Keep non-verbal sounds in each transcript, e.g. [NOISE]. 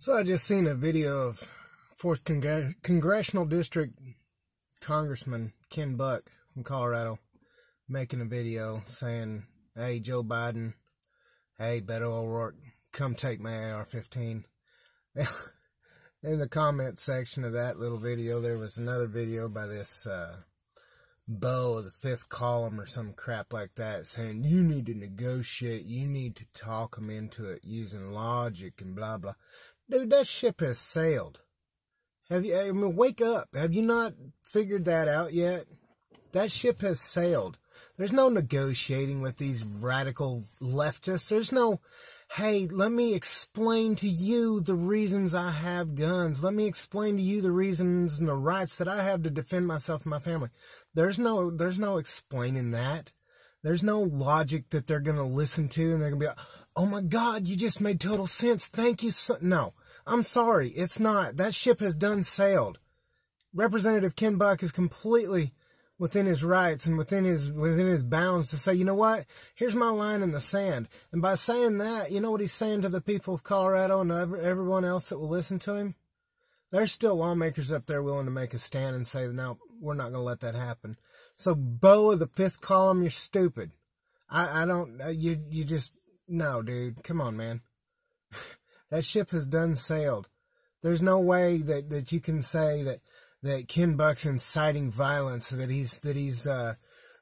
So I just seen a video of fourth Congre- congressional district Congressman Ken Buck from Colorado making a video saying, "Hey Joe Biden, hey Beto O'Rourke, come take my AR-15." [LAUGHS] In the comment section of that little video, there was another video by this uh, Beau of the fifth column or some crap like that saying you need to negotiate, you need to talk them into it using logic and blah blah. Dude, that ship has sailed. Have you, I mean, wake up. Have you not figured that out yet? That ship has sailed. There's no negotiating with these radical leftists. There's no, hey, let me explain to you the reasons I have guns. Let me explain to you the reasons and the rights that I have to defend myself and my family. There's no, there's no explaining that. There's no logic that they're going to listen to and they're going to be like, oh my God, you just made total sense. Thank you. So, no. I'm sorry, it's not. That ship has done sailed. Representative Ken Buck is completely within his rights and within his within his bounds to say, you know what? Here's my line in the sand. And by saying that, you know what he's saying to the people of Colorado and everyone else that will listen to him? There's still lawmakers up there willing to make a stand and say, no, we're not going to let that happen. So, Beau of the fifth column, you're stupid. I, I don't, uh, you, you just, no, dude. Come on, man. [LAUGHS] That ship has done sailed. There's no way that, that you can say that, that Ken Buck's inciting violence, that he's, that he's, uh,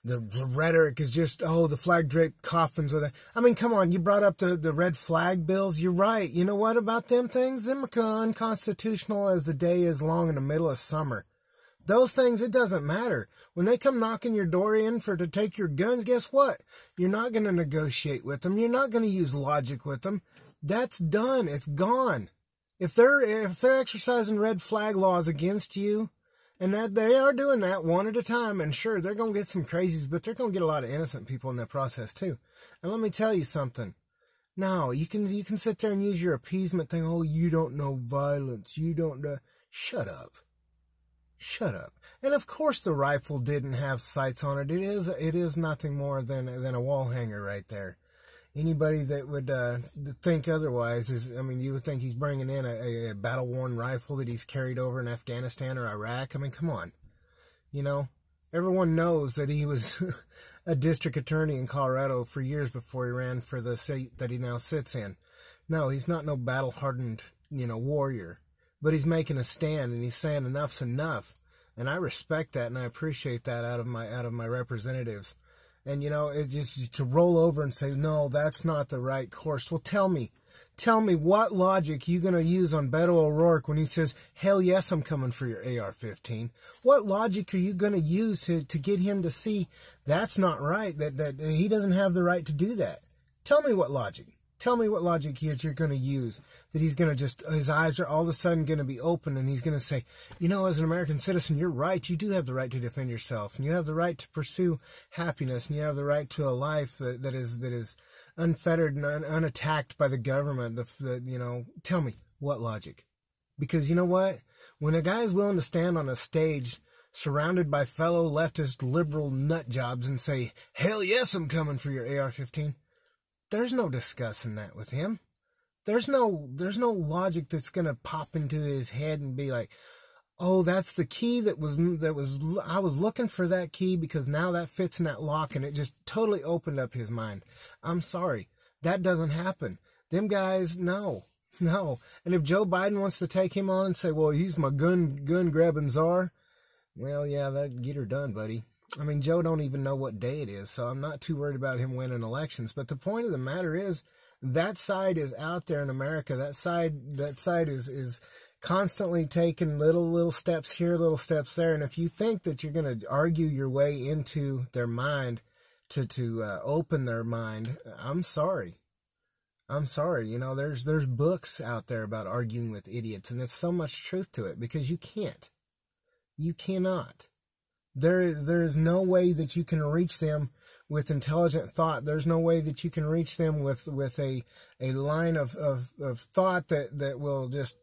the, the rhetoric is just, oh, the flag draped coffins or the, I mean, come on, you brought up the, the red flag bills. You're right. You know what about them things? Them are unconstitutional as the day is long in the middle of summer. Those things, it doesn't matter. When they come knocking your door in for to take your guns, guess what? You're not going to negotiate with them. You're not going to use logic with them. That's done. It's gone. If they're if they're exercising red flag laws against you, and that they are doing that one at a time, and sure they're gonna get some crazies, but they're gonna get a lot of innocent people in that process too. And let me tell you something. No, you can you can sit there and use your appeasement thing. Oh, you don't know violence. You don't know. Shut up. Shut up. And of course, the rifle didn't have sights on it. It is it is nothing more than than a wall hanger right there anybody that would uh, think otherwise is, I mean, you would think he's bringing in a, a battle worn rifle that he's carried over in Afghanistan or Iraq. I mean, come on. You know, everyone knows that he was [LAUGHS] a district attorney in Colorado for years before he ran for the seat that he now sits in. No, he's not no battle hardened, you know, warrior, but he's making a stand and he's saying enough's enough. And I respect that and I appreciate that out of my out of my representatives. And, you know, it's just to roll over and say, no, that's not the right course. Well, tell me, tell me what logic you going to use on Beto O'Rourke when he says, hell yes, I'm coming for your AR-15. What logic are you going to use to, to get him to see that's not right, that, that he doesn't have the right to do that? Tell me what logic. Tell me what logic you're going to use. That he's going to just, his eyes are all of a sudden going to be open and he's going to say, you know, as an American citizen, you're right. You do have the right to defend yourself and you have the right to pursue happiness and you have the right to a life that, that is, that is unfettered and un, unattacked by the government. The, the, you know, tell me what logic? Because you know what? When a guy is willing to stand on a stage surrounded by fellow leftist liberal nut jobs and say, hell yes, I'm coming for your AR-15 there's no discussing that with him. There's no there's no logic that's gonna pop into his head and be like, oh, that's the key that was that was I was looking for that key because now that fits in that lock and it just totally opened up his mind. I'm sorry, that doesn't happen. Them guys, no, no. And if Joe Biden wants to take him on and say, well, he's my gun gun grabbing czar, well, yeah, that get her done, buddy. I mean, Joe don't even know what day it is, so I'm not too worried about him winning elections. But the point of the matter is, that side is out there in America. That side, that side is is constantly taking little little steps here, little steps there. And if you think that you're going to argue your way into their mind to to uh, open their mind, I'm sorry. I'm sorry. You know, there's there's books out there about arguing with idiots, and there's so much truth to it because you can't. You cannot. There is there is no way that you can reach them with intelligent thought. There's no way that you can reach them with with a a line of of, of thought that that will just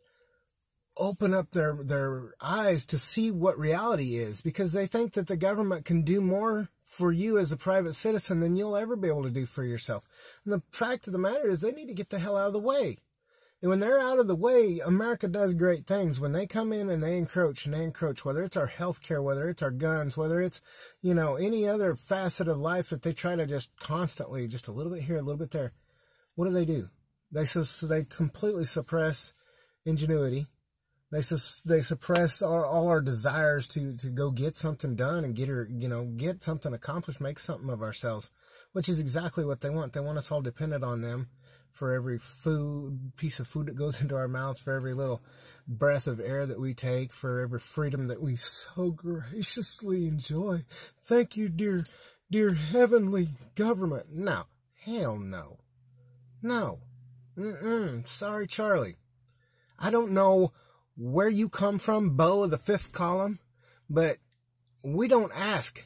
open up their their eyes to see what reality is because they think that the government can do more for you as a private citizen than you'll ever be able to do for yourself. And the fact of the matter is they need to get the hell out of the way. And when they're out of the way, America does great things. When they come in and they encroach and they encroach, whether it's our health care, whether it's our guns, whether it's, you know, any other facet of life that they try to just constantly, just a little bit here, a little bit there, what do they do? They, so they completely suppress ingenuity. They, they suppress all, all our desires to, to go get something done and get her, you know, get something accomplished, make something of ourselves, which is exactly what they want. They want us all dependent on them for every food piece of food that goes [LAUGHS] into our mouths, for every little breath of air that we take, for every freedom that we so graciously enjoy. Thank you, dear, dear heavenly government. No, hell no. No. Mm-mm. Sorry, Charlie. I don't know where you come from, Beau of the fifth column, but we don't ask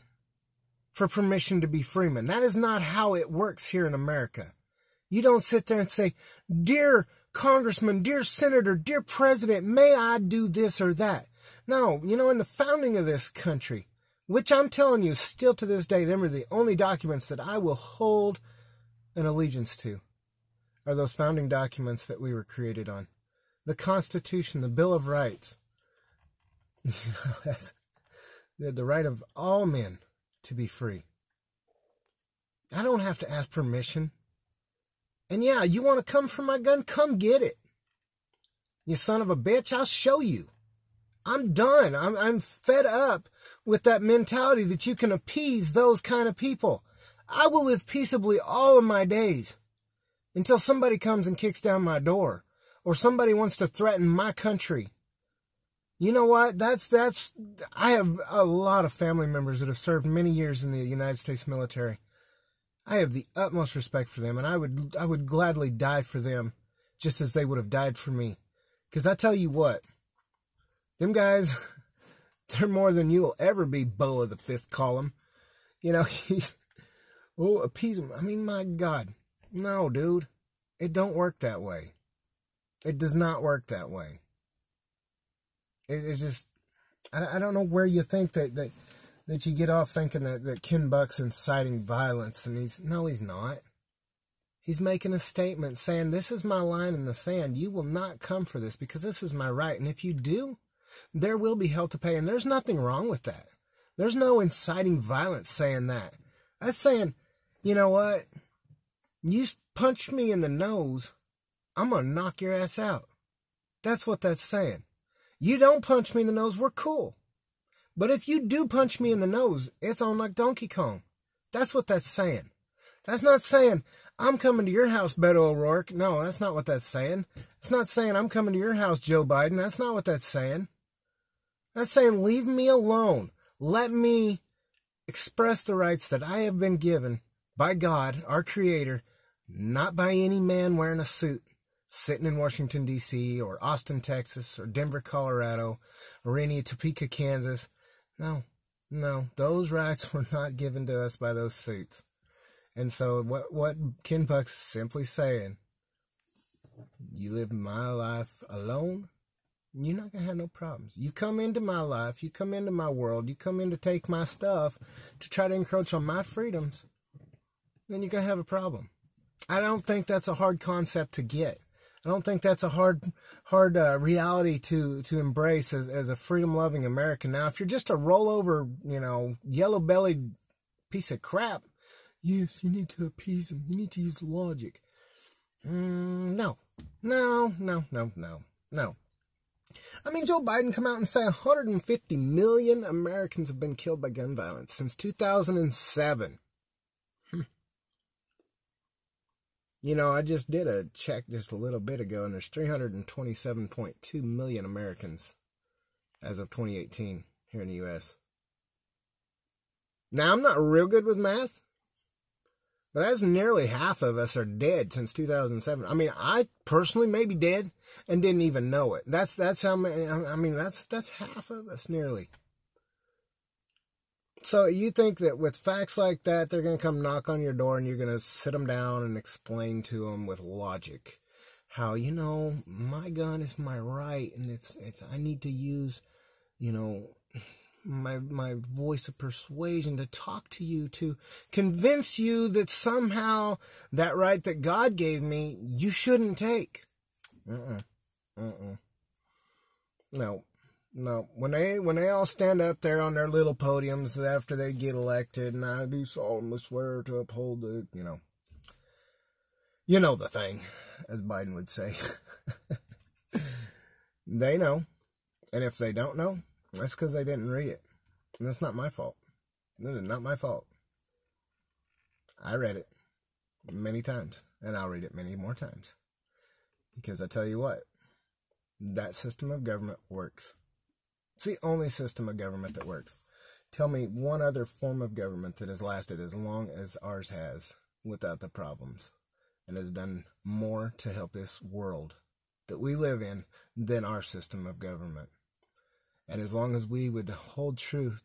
for permission to be freemen. That is not how it works here in America. You don't sit there and say, Dear Congressman, dear Senator, dear President, may I do this or that? No, you know, in the founding of this country, which I'm telling you, still to this day, them are the only documents that I will hold an allegiance to, are those founding documents that we were created on. The Constitution, the Bill of Rights. [LAUGHS] you know, the right of all men to be free. I don't have to ask permission and yeah, you want to come for my gun? Come get it. You son of a bitch, I'll show you. I'm done. I'm, I'm fed up with that mentality that you can appease those kind of people. I will live peaceably all of my days until somebody comes and kicks down my door or somebody wants to threaten my country. You know what? That's, that's, I have a lot of family members that have served many years in the United States military. I have the utmost respect for them, and I would I would gladly die for them, just as they would have died for me. Because I tell you what, them guys, [LAUGHS] they're more than you'll ever be, Beau of the fifth column. You know, [LAUGHS] oh, appease them. I mean, my God, no, dude, it don't work that way. It does not work that way. It, it's just, I, I don't know where you think that that that you get off thinking that, that Ken Buck's inciting violence, and he's no, he's not. He's making a statement saying, This is my line in the sand. You will not come for this because this is my right. And if you do, there will be hell to pay. And there's nothing wrong with that. There's no inciting violence saying that. That's saying, you know what? You punch me in the nose, I'm going to knock your ass out. That's what that's saying. You don't punch me in the nose, we're cool. But if you do punch me in the nose, it's on like Donkey Kong. That's what that's saying. That's not saying, I'm coming to your house, Beto O'Rourke. No, that's not what that's saying. It's not saying, I'm coming to your house, Joe Biden. That's not what that's saying. That's saying, leave me alone. Let me express the rights that I have been given by God, our Creator, not by any man wearing a suit sitting in Washington, D.C., or Austin, Texas, or Denver, Colorado, or any Topeka, Kansas. No, no, those rights [LAUGHS] were not given to us by those suits. And so what what Ken Buck's simply saying, you live my life alone, you're not gonna have no problems. You come into my life, you come into my world, you come in to take my stuff to try to encroach on my freedoms, then you're gonna have a problem. I don't think that's a hard concept to get. I don't think that's a hard hard uh, reality to to embrace as as a freedom loving American. Now, if you're just a rollover, you know, yellow bellied piece of crap, yes, you need to appease them. You need to use logic. Mm, no, no, no, no, no, no. I mean, Joe Biden come out and say 150 million Americans have been killed by gun violence since 2007. You know, I just did a check just a little bit ago, and there's 327.2 million Americans as of 2018 here in the U.S. Now, I'm not real good with math, but that's nearly half of us are dead since 2007. I mean, I personally may be dead and didn't even know it. That's that's how many. I mean, that's that's half of us nearly. So you think that with facts like that, they're going to come knock on your door and you're going to sit them down and explain to them with logic how you know my gun is my right and it's it's I need to use you know my my voice of persuasion to talk to you to convince you that somehow that right that God gave me you shouldn't take. Mm-mm. Mm-mm. No. No. When they when they all stand up there on their little podiums after they get elected, and I do solemnly swear to uphold the, you know, you know the thing, as Biden would say. [LAUGHS] they know, and if they don't know, that's because they didn't read it, and that's not my fault. Is not my fault. I read it many times, and I'll read it many more times. Because I tell you what, that system of government works. It's the only system of government that works. Tell me one other form of government that has lasted as long as ours has without the problems and has done more to help this world that we live in than our system of government. And as long as we would hold truth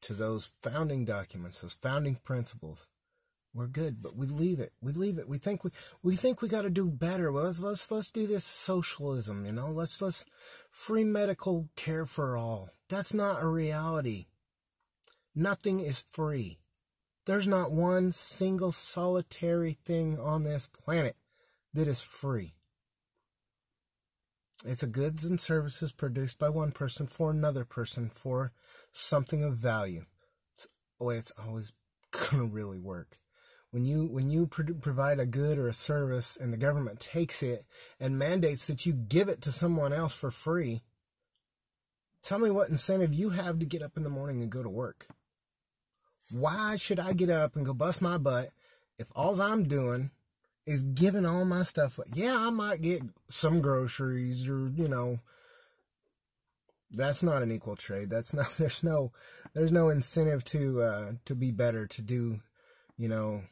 to those founding documents, those founding principles, we're good, but we leave it. We leave it. We think we we think we got to do better. Well, let's let's let's do this socialism. You know, let's let's free medical care for all. That's not a reality. Nothing is free. There's not one single solitary thing on this planet that is free. It's a goods and services produced by one person for another person for something of value. It's way it's always [LAUGHS] gonna really work when you when you pro- provide a good or a service and the government takes it and mandates that you give it to someone else for free tell me what incentive you have to get up in the morning and go to work. Why should i get up and go bust my butt if all i'm doing is giving all my stuff? Yeah i might get some groceries or you know that's not an equal trade. That's not [LAUGHS] there's no there's no incentive to uh to be better to do you know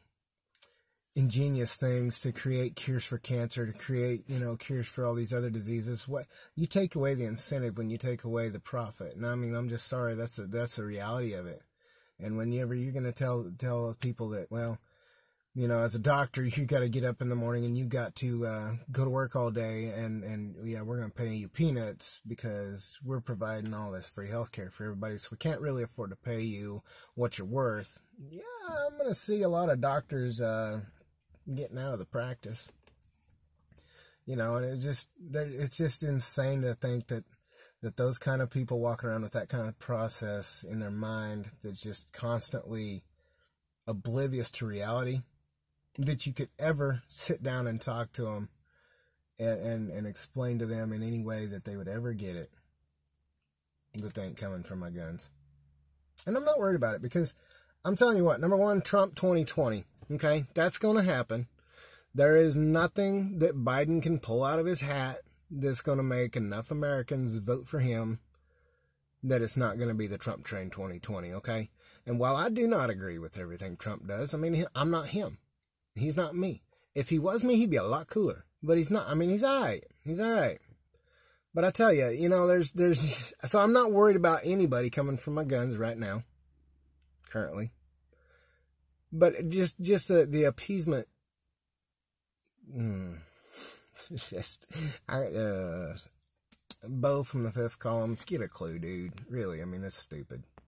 ingenious things to create cures for cancer, to create, you know, cures for all these other diseases. What you take away the incentive when you take away the profit. And I mean, I'm just sorry, that's the that's the reality of it. And whenever you're gonna tell tell people that, well, you know, as a doctor, [LAUGHS] you got to get up in the morning and you got to uh, go to work all day, and and yeah, we're gonna pay you peanuts because we're providing all this free health care for everybody, so we can't really afford to pay you what you're worth. Yeah, I'm gonna see a lot of doctors uh, getting out of the practice. You know, and it just it's just insane to think that that those kind of people walking around with that kind of process in their mind that's just constantly oblivious to reality that you could ever sit down and talk to them and, and, and explain to them in any way that they would ever get it that they ain't coming from my guns. And I'm not worried about it because I'm telling you what, number one, Trump 2020. Okay, that's going to happen. There is nothing that Biden can pull out of his hat that's going to make enough Americans vote for him that it's not going to be the Trump train 2020, okay? And while I do not agree with everything Trump does, I mean, I'm not him. He's not me. If he was me, he'd be a lot cooler. But he's not. I mean, he's all right. He's all right. But I tell you, you know, there's, there's, so I'm not worried about anybody coming for my guns right now, currently but just just the the appeasement. [LAUGHS] Mm, just I uh, from the fifth column, get a clue, dude. Really, I mean, that's stupid.